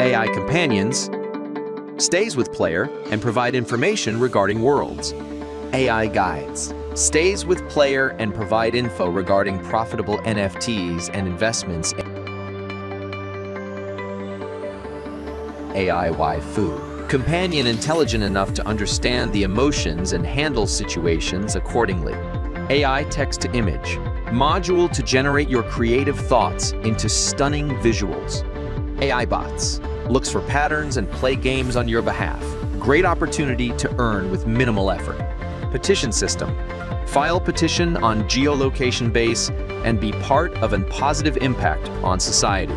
AI companions stays with player and provide information regarding worlds. AI guides stays with player and provide info regarding profitable NFTs and investments. AI waifu companion intelligent enough to understand the emotions and handle situations accordingly. AI text to image module to generate your creative thoughts into stunning visuals. AI bots looks for patterns and play games on your behalf. Great opportunity to earn with minimal effort. Petition system. File petition on geolocation base and be part of a positive impact on society.